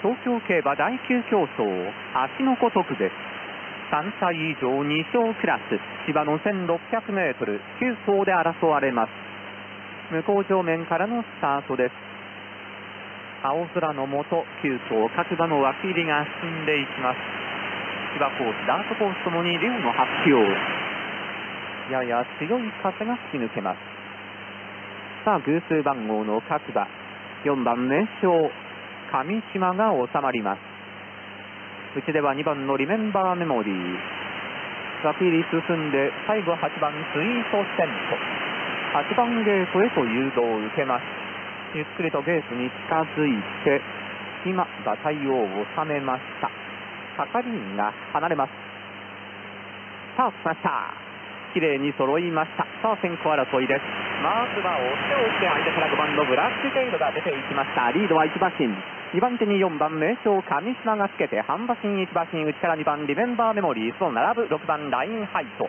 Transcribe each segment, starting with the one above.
東京競馬第9競争足の子特別3歳以上2勝クラス芝の 1600m9 走で争われます。向こう正面からのスタートです。青空の下9頭各馬の脇入りが進んでいきます。芝コースダートコースともに竜の発表。やや強い風が吹き抜けます。さあ偶数番号の各馬。4番名称上島が収まります。内では2番のリメンバーメモリー。脇入り進んで最後8番スイートセント。8番ゲートへと誘導を受けます。ゆっくりとゲートに近づいて今馬体を収めました。係員が離れます。さあ来ました。綺麗に揃いました。さあ先行争いです。まずは押して押して相手から5番のブラックゲイドが出ていきました。リードは1馬身。2番手に4番名称上島がつけて半馬身1馬身内から2番リメンバーメモリーその並ぶ6番ラインハイト。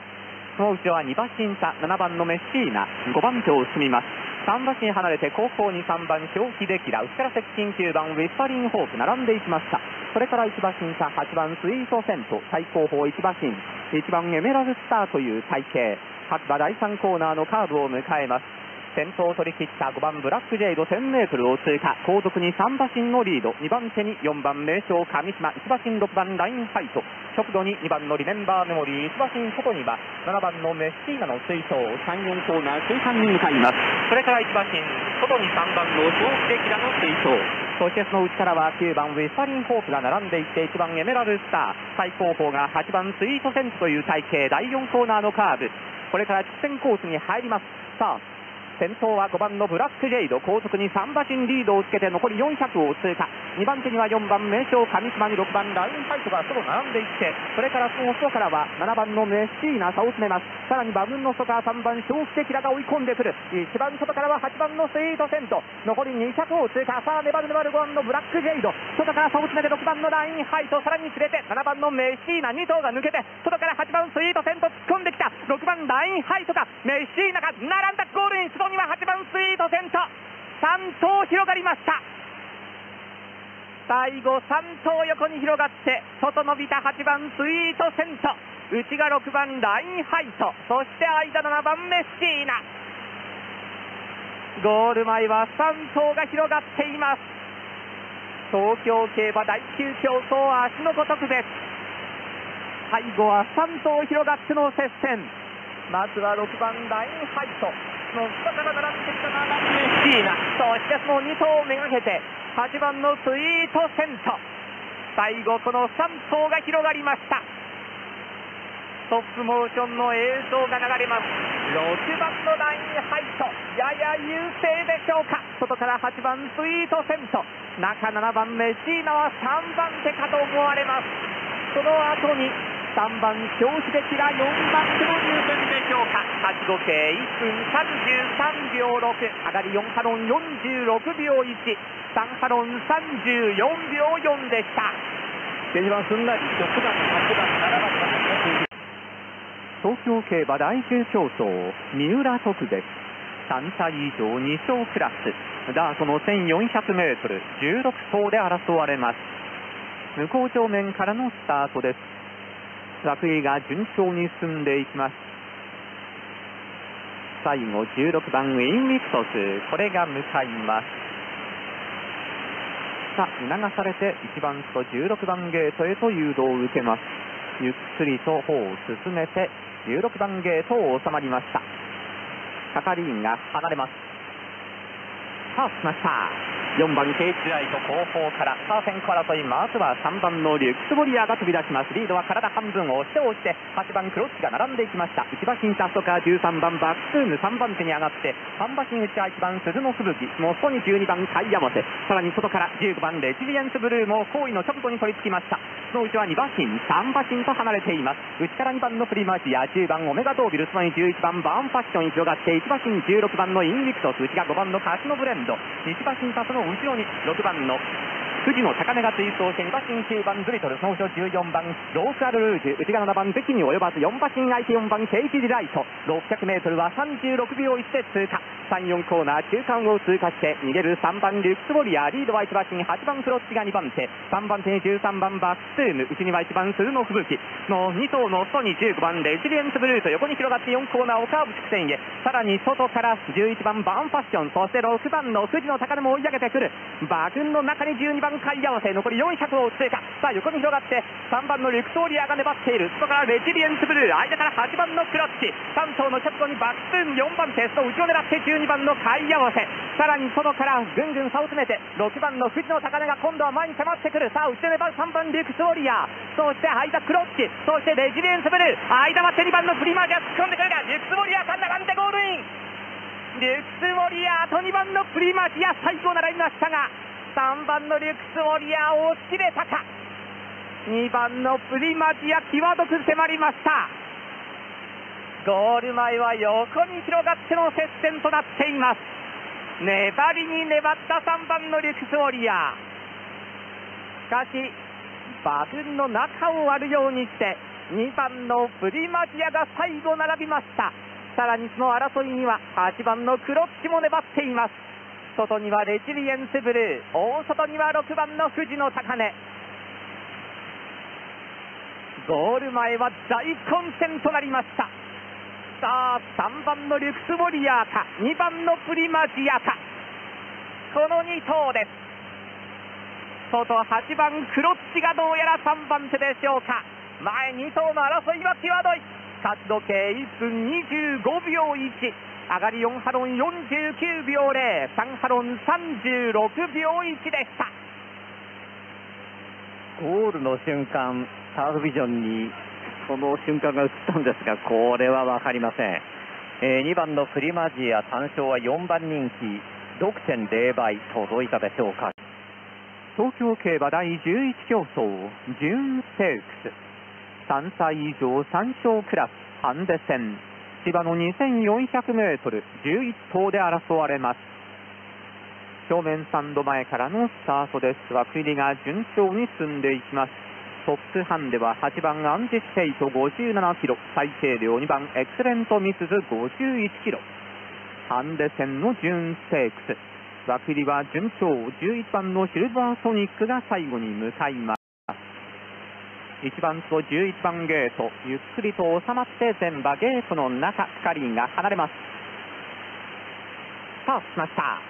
その後ろは2馬身差7番のメッシーナ。5番手を進みます。3馬身離れて後方に3番表記できら内から接近9番ウィスパリンホープ並んでいきました。それから1馬身差8番スイートセント最後方1馬身。1番エメラルスターという体型。各馬第3コーナーのカーブを迎えます。先頭を取り切った5番ブラックジェイド 1000m を通過。後続に3馬身のリード。2番手に4番名称上島。1馬身6番ラインファイト。直後に2番のリメンバーメモリー。1馬身外には7番のメッシーナの追走。34コーナー中間に向かいます。それから1馬身外に3番の長期キラの追走。そしてその内からは9番ウィスパリンホープが並んでいって1番エメラルスター。最後方が8番スイートセントという体型。第4コーナーのカーブ。これから直線コースに入ります。さあ先頭は5番のブラックジェイド。後続に3馬身リードをつけて残り400を通過2番手には4番名称上島に6番ラインファイトが外並んでいってそれからその外からは7番のメッシーナ差を詰めます。さらに馬群の外から3番小福キラが追い込んでくる。一番外からは8番のスイートセント。残り200を通過さあ粘る粘る5番のブラックジェイド。外から差を詰めて6番のラインハイト。さらに連れて7番のメッシーナ2頭が抜けて外から8番スイートセント突っ込んできた。6番ラインハイトか。メッシーナが並んだゴールイン外には8番スイートセント。3頭広がりました。最後3頭横に広がって外伸びた8番スイートセント。内が6番ラインハイト。そして間7番メッシーナ。ゴール前は3頭が広がっています。東京競馬第9競争足のごとくです。最後は3頭広がっての接戦。まずは6番ラインハイト。の下から並んできた7番メッシーナ。そしてその2頭をめがけて8番のスイートセント。最後この3頭が広がりました。トップモーションの映像が流れます。6番のラインハイトやや優勢でしょうか。外から8番スイートセント。中7番メシーナは3番手かと思われます。その後に3番表紙でキラ4番手の入店でしょうか8合計1分33秒6上がり4ハロン46秒13ハロン34秒4でした。1番すんなり6番8番7番東京競馬第9競争三浦特別3歳以上2勝クラス。ダートの 1400m16 走で争われます。向こう正面からのスタートです。枠井が順調に進んでいきます。最後16番ウィンウィクトス。これが向かいます。さあ促されて1番と16番ゲートへと誘導を受けます。ゆっくりと歩を進めて16番ゲートを収まりました。係員が離れます。さあ来ました。4番ケーチライト後方からさあ先行争いまずは3番のリュックスボリアが飛び出しますリードは体半分を押して押して8番クロッチが並んでいきました。1馬身タストカー13番バックスーム3番手に上がって3馬身内は1番鈴の吹雪もう外に12番カイヤモテさらに外から15番レジリエンスブルーも後位の直後に取り付きました。その内は2馬身3馬身と離れています。内から2番のプリマジア10番オメガドービルそのに11番バーンファッションに広がって1馬身16番のインリクトス内が5番のカシノブレンド。1馬身差その後ろに6番のフジノタカネが追走して2馬身9番ズリトル。総称14番ロースアルルージュ。内側7番ゼキに及ばず4馬身相手4番ケイティディライト 600m は36秒1で通過。3、4コーナー中間を通過して逃げる3番ルクスウォリアーリードは1馬身8番クロッチが2番手3番手に13番バックスーム内には1番スルノフブキの2頭の外に15番レジリエンスブルーと横に広がって4コーナーをカーブ直線へさらに外から11番バーンファッションそして6番のフジノタカネも追い上げてくる馬群の中に12番買い合わせ残り400を通過さあ横に広がって3番のルクソーリアが粘っている外からレジリエンスブルー間から8番のクロッチ3頭の直後にバックスーム4番手その後ろ狙って12 2番の買い合わせ。さらに外からぐんぐん差を詰めて6番の富士の高値が今度は前に迫ってくる。さあ後ろ粘る3番ルクソーリアー。そして間クロッチ。そしてレジリエンスブルー。間待って2番のフリマージャ突っ込んでくるがルクスウォリアが並んでゴールイン。ルクスウォリアーと2番のプリマジア最後並びましたが3番のルクスウォリアーを切れたか。2番のプリマジア際どく迫りました。ゴール前は横に広がっての接戦となっています。粘りに粘った3番のルクスウォリア。しかし馬群の中を割るようにして2番のプリマジアが最後並びました。さらにその争いには8番のクロッチも粘っています。外にはレジリエンスブルー。大外には6番の富士の高値ゴール前は大混戦となりました。さあ3番のリュクス・ウォリアーか2番のプリマジアかこの2頭です。外8番クロッチがどうやら3番手でしょうか。前2頭の争いは際どい。勝ち時計1分25秒1上がり4ハロン49秒03ハロン36秒1でした。ゴールの瞬間ターフビジョンにその瞬間が映ったんですがこれは分かりません、えー、2番のプリマジア単勝は4番人気6.0倍届いたでしょうか。東京競馬第11競争ジューンセークス。3歳以上3勝クラスハンデ戦。芝の 2400m11 頭で争われます。正面スタンド前からのスタートです。枠入りが順調に進んでいきます。トップハンデは8番アンジステイト57キロ最軽量2番エクセレントミスズ51キロ。ハンデ戦の準ステークス。枠入りは順調11番のシルバーソニックが最後に向かいます。1番と11番ゲートゆっくりと収まって全馬ゲートの中スカリーが離れます。スタートしました。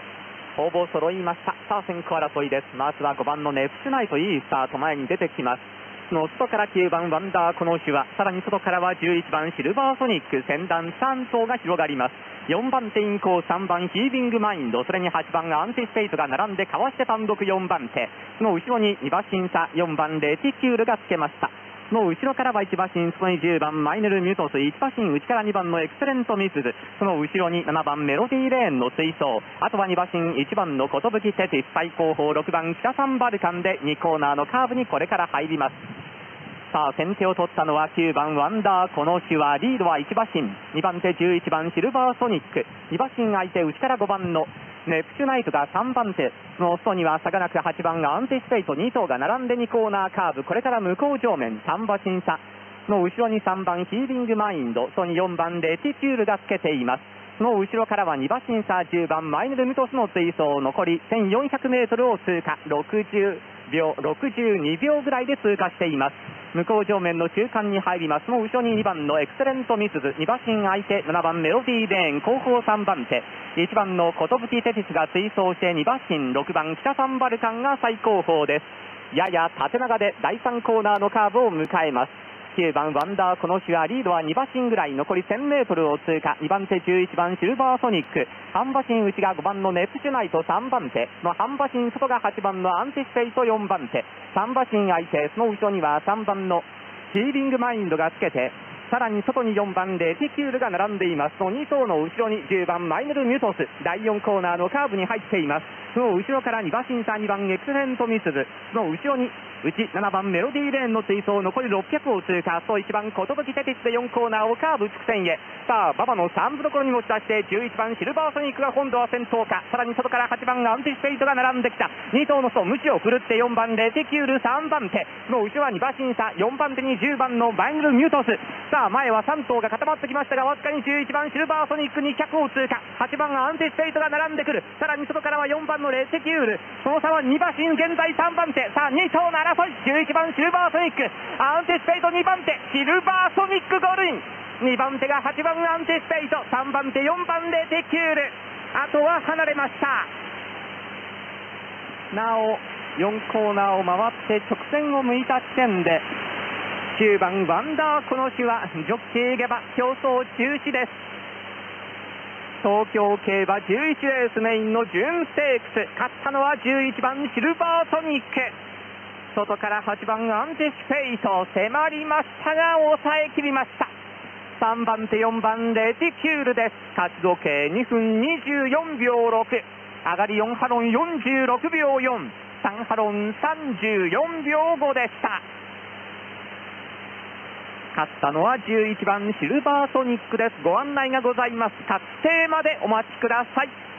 ほぼ揃いました。さあ先行争いです。まずは5番のネプチュナイトいいスタート前に出てきます。の外から9番ワンダーこの種はさらに外からは11番シルバーソニック先団3頭が広がります。4番手インコー3番ヒービングマインドそれに8番アンティスペイトが並んでかわして単独4番手。その後ろに2馬審査4番レティキュールがつけました。その後ろからは1馬身、その10番マイネル・ミュトス、1馬身内から2番のエクセレント・ミスズ、その後ろに7番メロディーレーンの水槽、あとは2馬身1番の寿テティス、最後方6番北サンバルカンで2コーナーのカーブにこれから入ります。さあ先手を取ったのは9番ワンダー。この種はリードは1馬身。2番手11番シルバーソニック。2馬身相手内から5番のネプチュナイトが3番手。その外には差がなく8番がアンティスペイト。2頭が並んで2コーナーカーブ。これから向こう上面。3馬身差。その後ろに3番ヒーリングマインド。その4番レティキュールがつけています。その後ろからは2馬身差。10番マイネルミトスの追走。残り 1400m を通過。60秒62秒ぐらいで通過しています。向こう上面の中間に入ります。その後ろに2番のエクセレントミスズ。2馬身相手。7番メロディーレーン。後方3番手。1番のコトブキテティスが追走して2馬身。6番キタサンバルカンが最後方です。やや縦長で第3コーナーのカーブを迎えます。9番ワンダーこの種はリードは2馬身ぐらい残り 1000m を通過。2番手11番シルバーソニック。半馬身内が5番のネプチュナイト3番手。の半馬身外が8番のアンティスペイト4番手。3馬身相手その後ろには3番のヒーリングマインドがつけてさらに外に4番レティキュールが並んでいます。その2頭の後ろに10番マイネル・ミュトス。第4コーナーのカーブに入っています。その後ろから2馬身差2番エクセレントミスズ。その後ろに内7番メロディーレーンの追走。残り600を通過。そう1番寿テティスで4コーナーをカーブ直線へ。さあ馬場の3分どころに持ち出して11番シルバーソニックが今度は先頭か。さらに外から8番アンティスペイトが並んできた。2頭の走無視を振るって4番レティキュール3番手。その後ろは2馬身差4番手に10番のマイネルミュトス。さあ前は3頭が固まってきましたがわずかに11番シルバーソニックに100を通過。8番アンティスペイトが並んでくる。さらに外からは4番のレティキュールその差は2馬身現在3番手。さあ2頭の争い。11番シルバーソニック。アンティスペイト2番手。シルバーソニックゴールイン。2番手が8番アンティスペイト。3番手4番レティキュール。あとは離れました。なお4コーナーを回って直線を向いた地点で9番ワンダーコノヒハジョッキー下馬競走中止です。東京競馬11レースメインの準ステークス。勝ったのは11番シルバーソニック。外から8番アンティシペイト迫りましたが抑えきりました。3番手4番レティキュールです。勝ち時計2分24秒6上がり4ハロン46秒43ハロン34秒5でした。勝ったのは11番シルバーソニックです。ご案内がございます。達成までお待ちください。